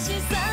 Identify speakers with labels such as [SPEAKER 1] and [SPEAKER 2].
[SPEAKER 1] 心酸